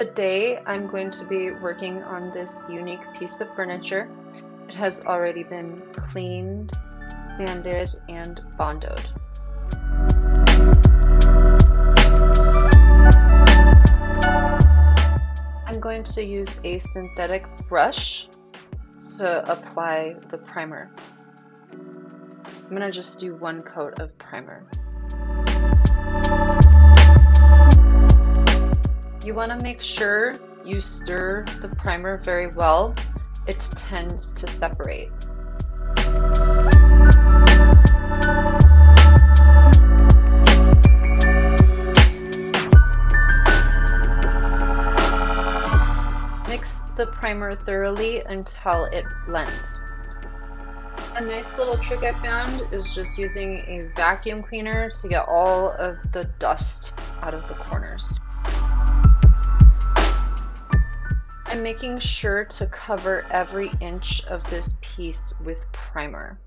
Today I'm going to be working on this unique piece of furniture. It has already been cleaned, sanded, and bondoed. I'm going to use a synthetic brush to apply the primer. I'm going to just do one coat of primer. You want to make sure you stir the primer very well. It tends to separate. Mix the primer thoroughly until it blends. A nice little trick I found is just using a vacuum cleaner to get all of the dust out of the corners. I'm making sure to cover every inch of this piece with primer.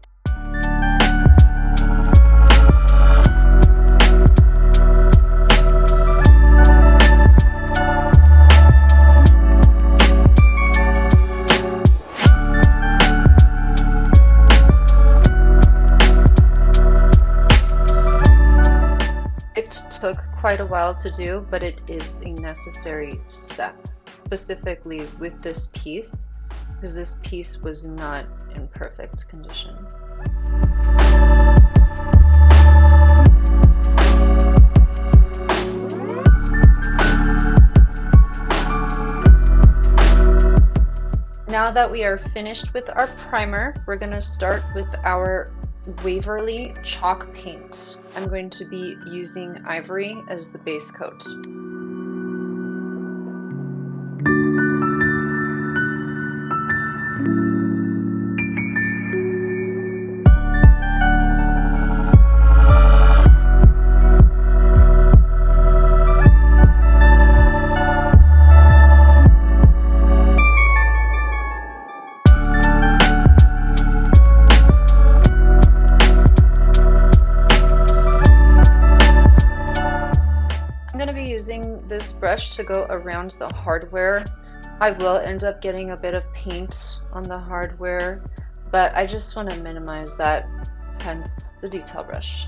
It took quite a while to do, but it is a necessary step specifically with this piece because this piece was not in perfect condition. Now that we are finished with our primer, we're going to start with our Waverly chalk paint. I'm going to be using ivory as the base coat. Brush to go around the hardware. I will end up getting a bit of paint on the hardware, but I just want to minimize that, hence the detail brush.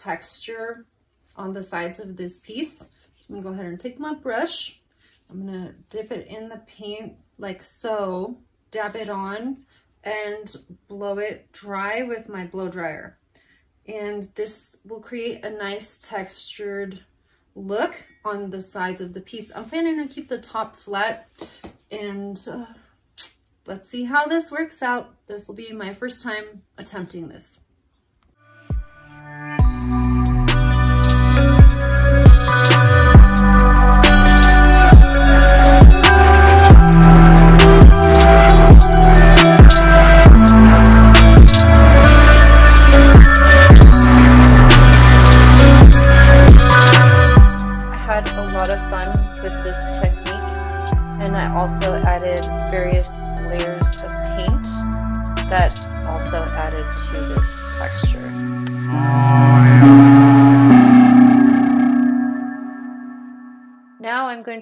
Texture on the sides of this piece. So I'm gonna go ahead and take my brush. I'm gonna dip it in the paint like so, dab it on, and blow it dry with my blow dryer. And this will create a nice textured look on the sides of the piece. I'm planning to keep the top flat and uh, let's see how this works out. This will be my first time attempting this.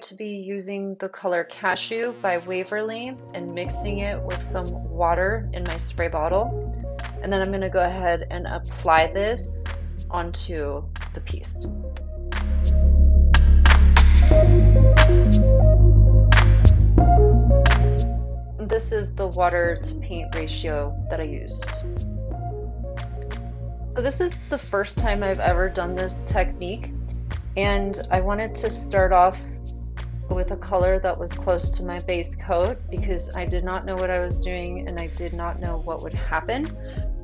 To be using the color Cashew by Waverly and mixing it with some water in my spray bottle. And then I'm going to go ahead and apply this onto the piece. This is the water to paint ratio that I used. So this is the first time I've ever done this technique and I wanted to start off with a color that was close to my base coat because I did not know what I was doing and I did not know what would happen.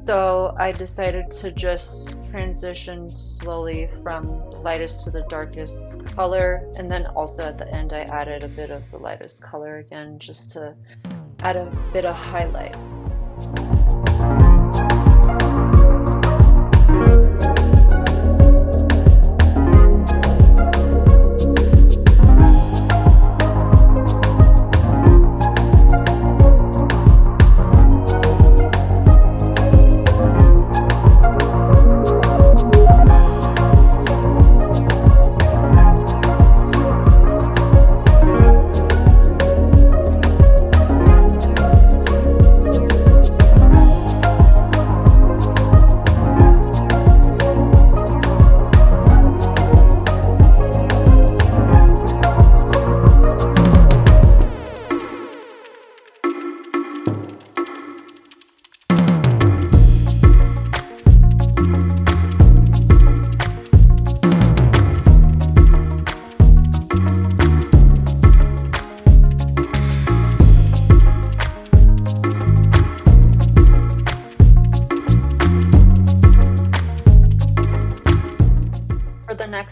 So I decided to just transition slowly from the lightest to the darkest color and then also at the end I added a bit of the lightest color again just to add a bit of highlight.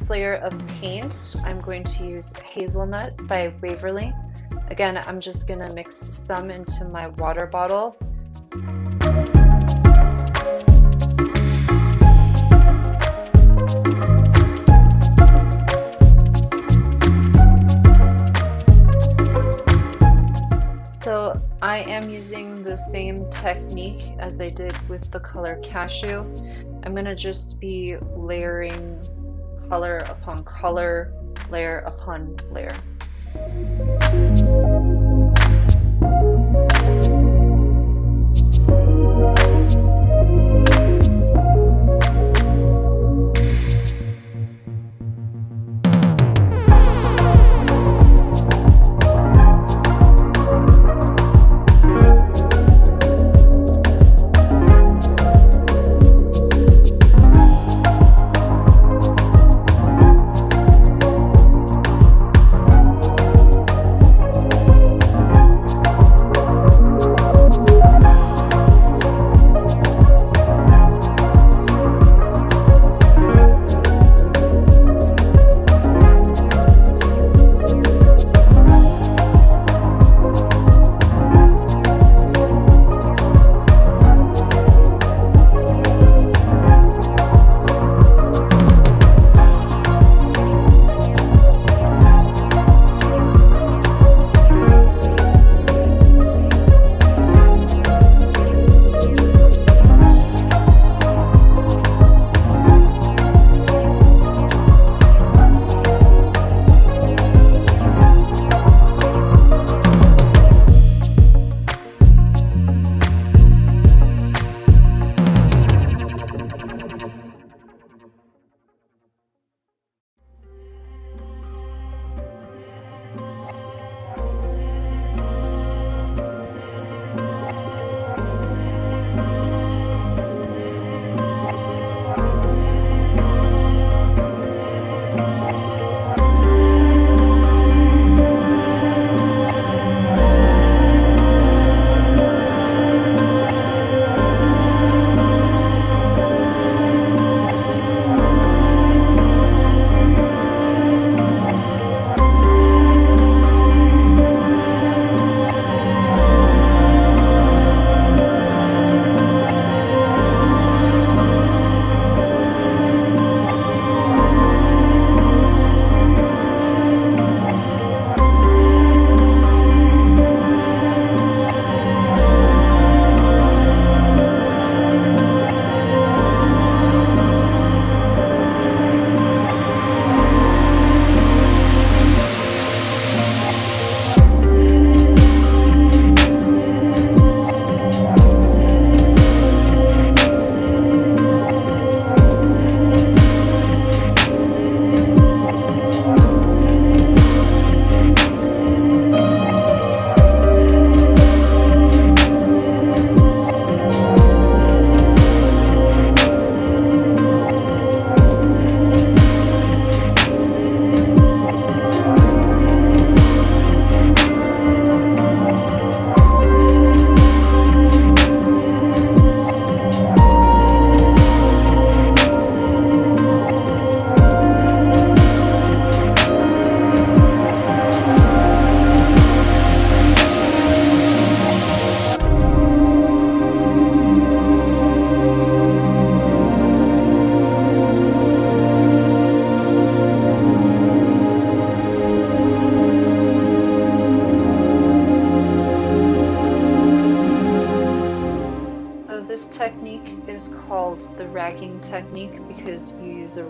Layer of paint, I'm going to use Hazelnut by Waverly. Again, I'm just to mix some into my water bottle. So I am using the same technique as I did with the color cashew. I'm to just be layering color upon color, layer upon layer.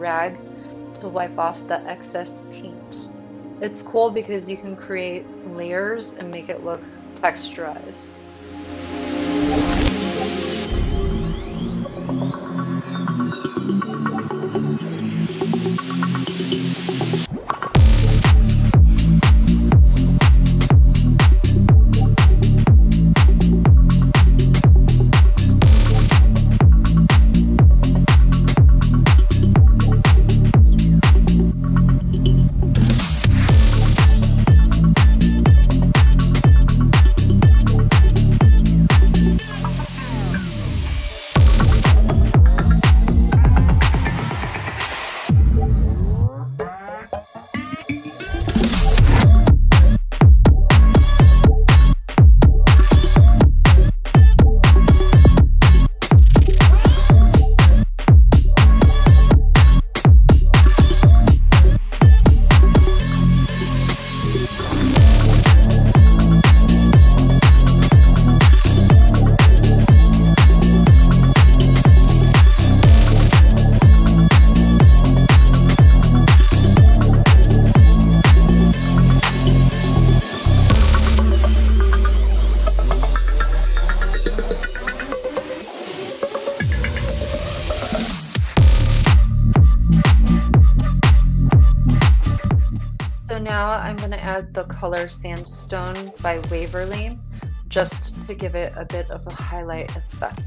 Rag to wipe off the excess paint. It's cool because you can create layers and make it look texturized. Color Sandstone by Waverly just to give it a bit of a highlight effect.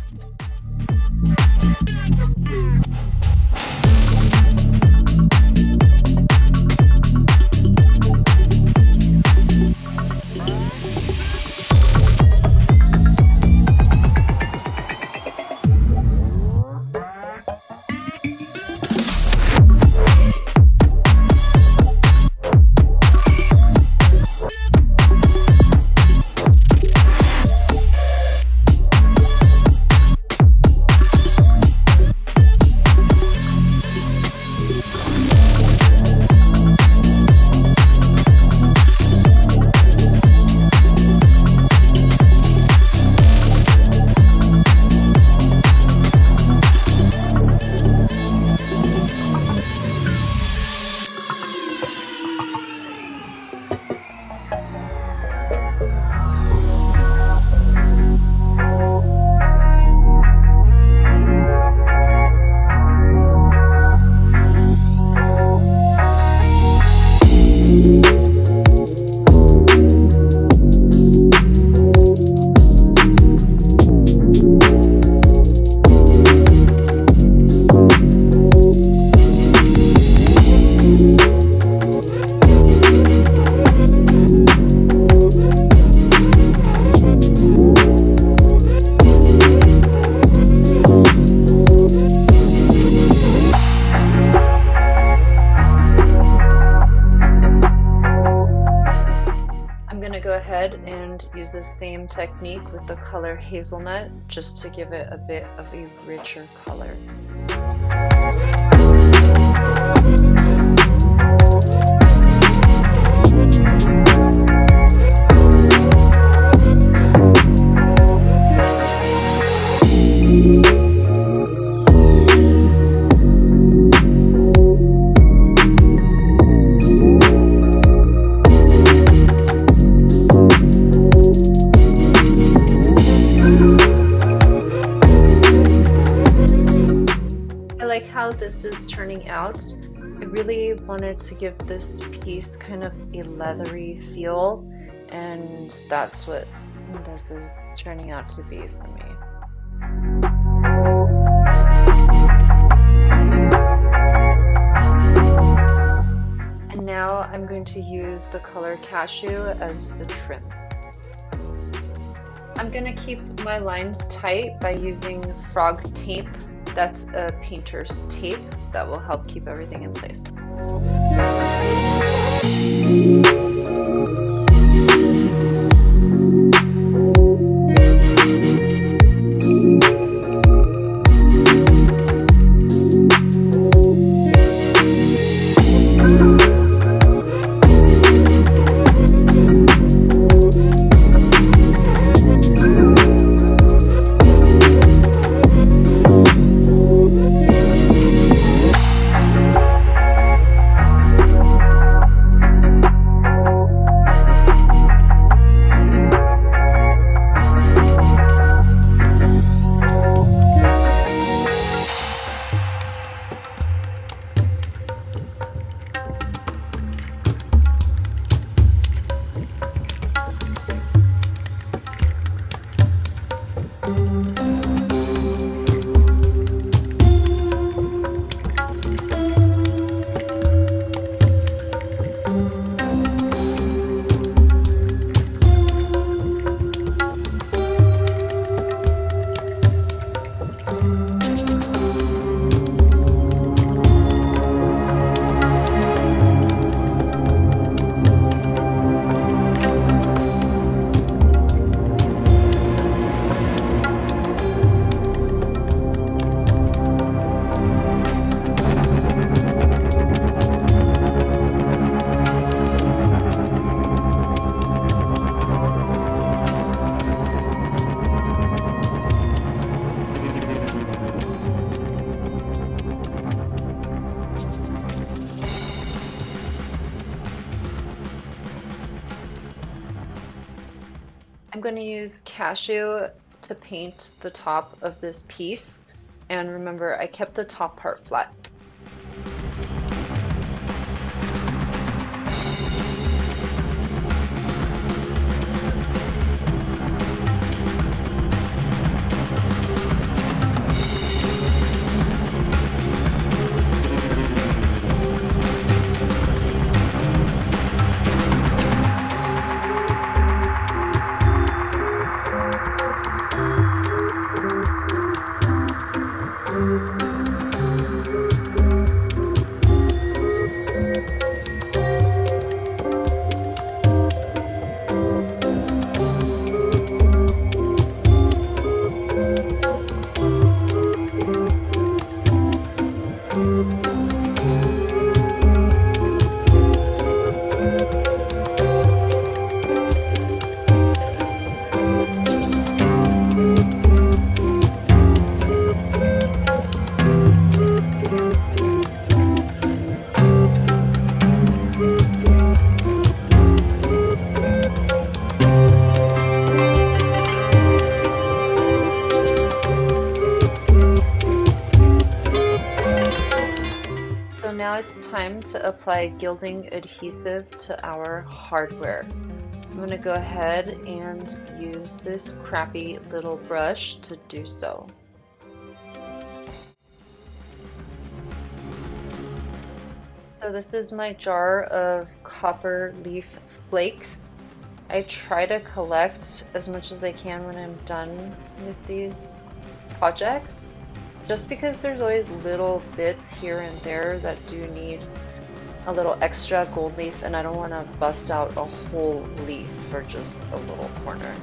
Technique with the color hazelnut just to give it a bit of a richer color. Wanted to give this piece kind of a leathery feel and that's what this is turning out to be for me. And now I'm going to use the color cashew as the trim. I'm going to keep my lines tight by using frog tape that's a painter's tape that will help keep everything in place. I'm cashew to paint the top of this piece. And remember, I kept the top part flat. Time to apply gilding adhesive to our hardware. I'm going to go ahead and use this crappy little brush to do so. So this is my jar of copper leaf flakes. I try to collect as much as I can when I'm done with these projects just because there's always little bits here and there that do need a little extra gold leaf and I don't want to bust out a whole leaf for just a little corner.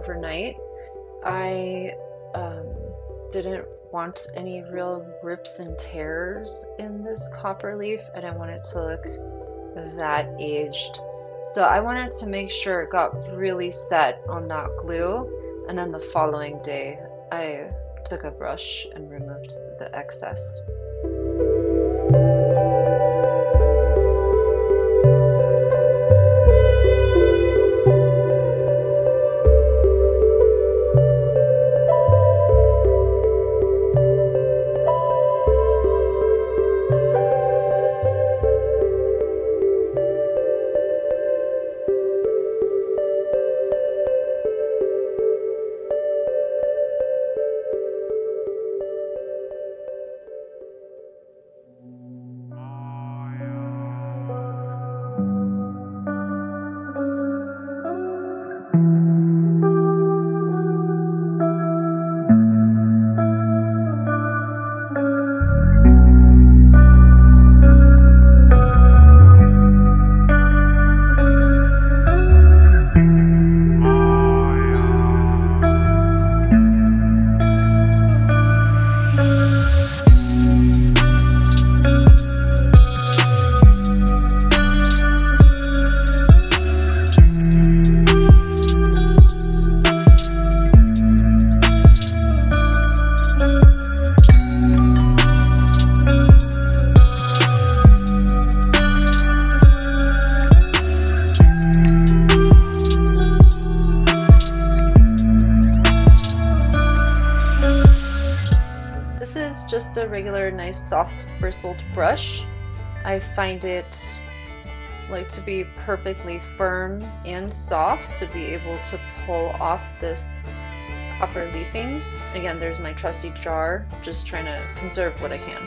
Overnight, I um, didn't want any real rips and tears in this copper leaf. And I it to look that aged. So I wanted to make sure it got really set on that glue. And then the following day, I took a brush and removed the excess. Just a regular nice soft bristled brush. I find it like to be perfectly firm and soft to be able to pull off this copper leafing. Again, there's my trusty jar, just trying to conserve what I can.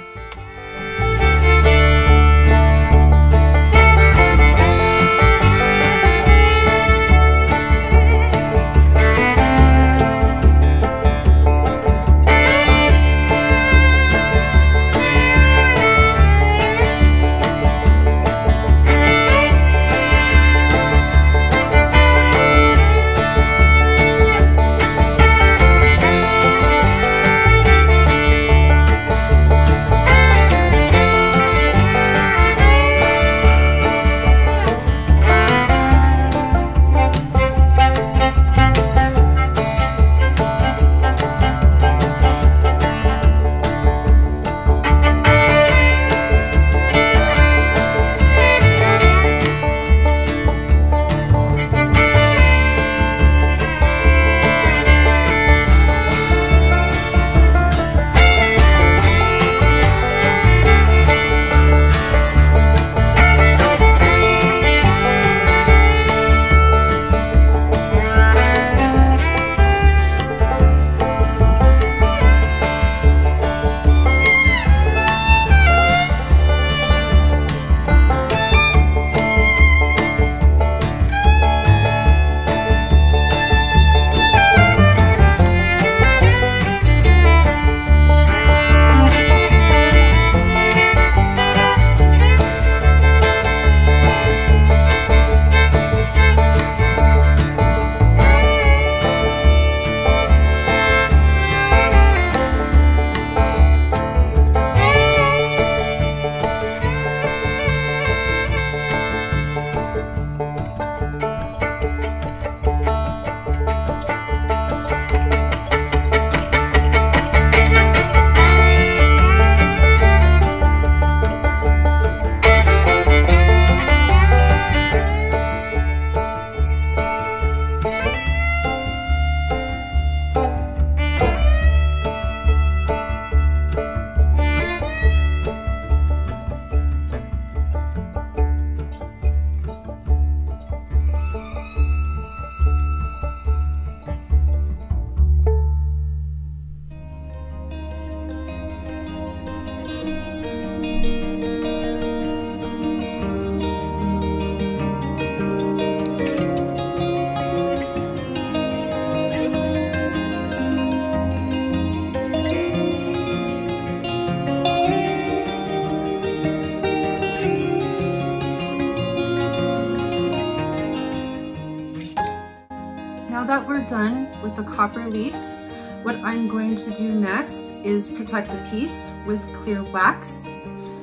Is protect the piece with clear wax.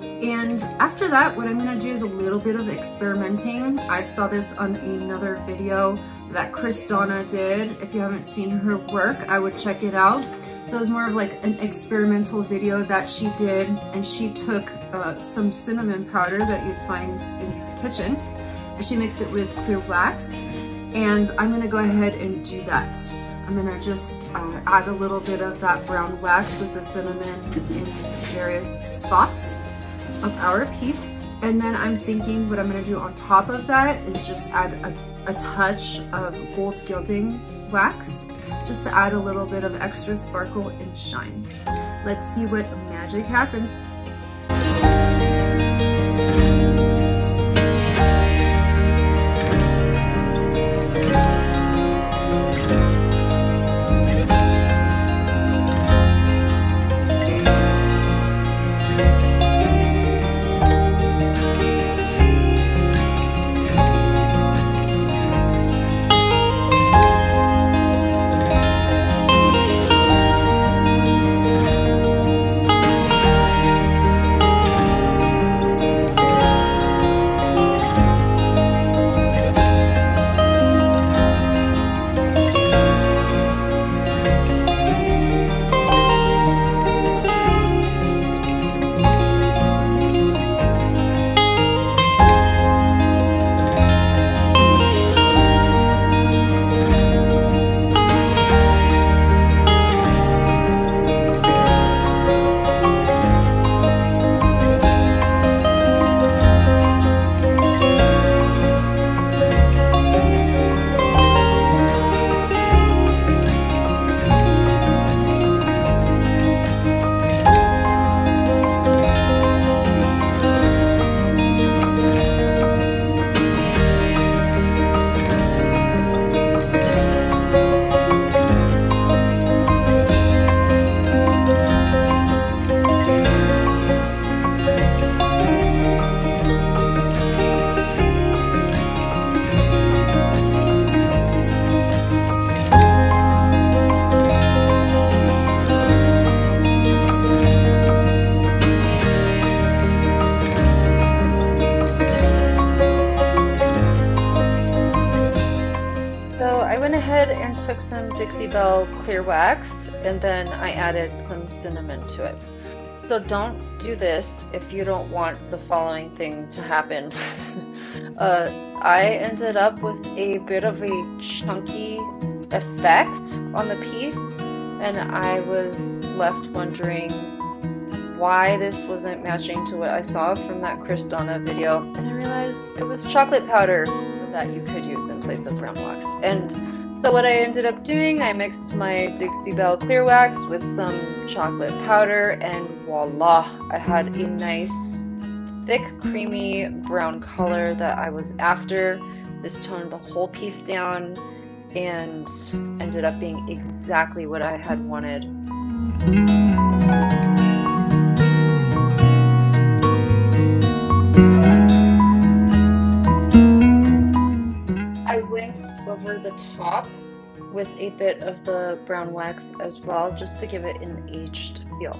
And after that, what I'm gonna do is a little bit of experimenting. I saw this on another video that Chris Donna did. If you haven't seen her work, I would check it out. So it was more of like an experimental video that she did and she took uh, some cinnamon powder that you'd find in the kitchen and she mixed it with clear wax and I'm gonna go ahead and do that. I'm gonna just uh, add a little bit of that brown wax with the cinnamon in various spots of our piece. And then I'm thinking what I'm gonna do on top of that is just add a, a touch of gold gilding wax just to add a little bit of extra sparkle and shine. Let's see what magic happens. Took some Dixie Belle clear wax and then I added some cinnamon to it. So don't do this if you don't want the following thing to happen. uh, I ended up with a bit of a chunky effect on the piece and I was left wondering why this wasn't matching to what I saw from that Chris Donna video and I realized it was chocolate powder that you could use in place of brown wax. And so what I ended up doing, I mixed my Dixie Belle clear wax with some chocolate powder and voila, I had a nice thick creamy brown color that I was after. This toned the whole piece down and ended up being exactly what I had wanted. Over the top with a bit of the brown wax as well, just to give it an aged feel.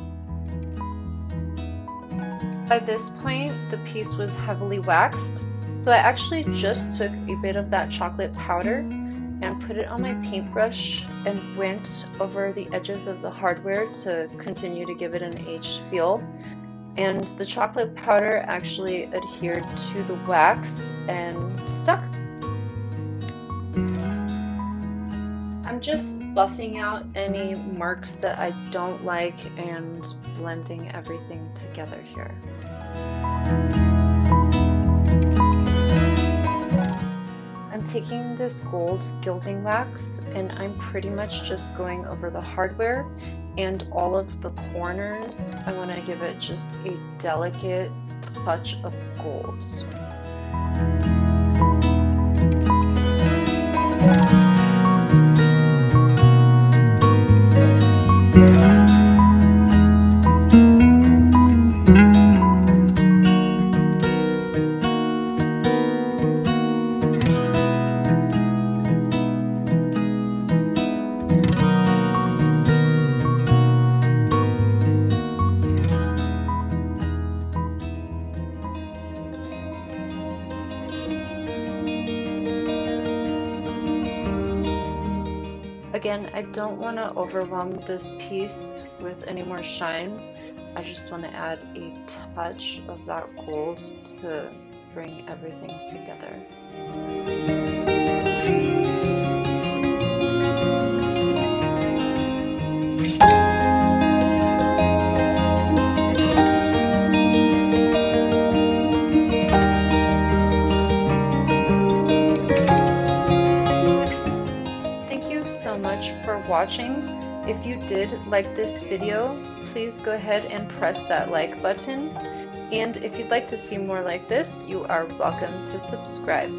By this point, the piece was heavily waxed, so I actually just took a bit of that chocolate powder and put it on my paintbrush and went over the edges of the hardware to continue to give it an aged feel. And the chocolate powder actually adhered to the wax and stuck. Just buffing out any marks that I don't like and blending everything together here. I'm taking this gold gilding wax and I'm pretty much just going over the hardware and all of the corners. I want to give it just a delicate touch of gold. Again, I don't want to overwhelm this piece with any more shine. I just want to add a touch of that gold to bring everything together. Watching. If you did like this video, please go ahead and press that like button. And if you'd like to see more like this, you are welcome to subscribe.